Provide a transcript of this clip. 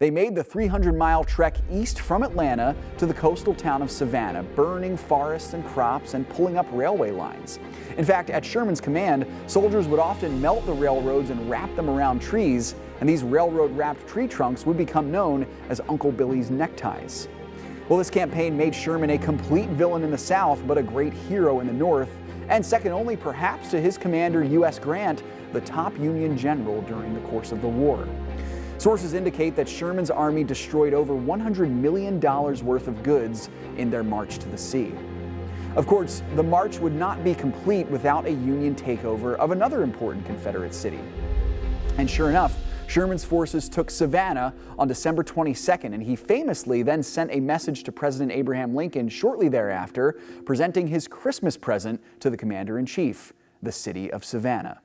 They made the 300 mile trek east from Atlanta to the coastal town of Savannah, burning forests and crops and pulling up railway lines. In fact, at Sherman's command, soldiers would often melt the railroads and wrap them around trees, and these railroad wrapped tree trunks would become known as Uncle Billy's neckties. Well, this campaign made Sherman a complete villain in the South, but a great hero in the North, and second only perhaps to his commander, U.S. Grant, the top Union general during the course of the war. Sources indicate that Sherman's army destroyed over $100 million worth of goods in their march to the sea. Of course, the march would not be complete without a Union takeover of another important Confederate city. And sure enough, Sherman's forces took Savannah on December 22nd, and he famously then sent a message to President Abraham Lincoln shortly thereafter, presenting his Christmas present to the commander in chief, the city of Savannah.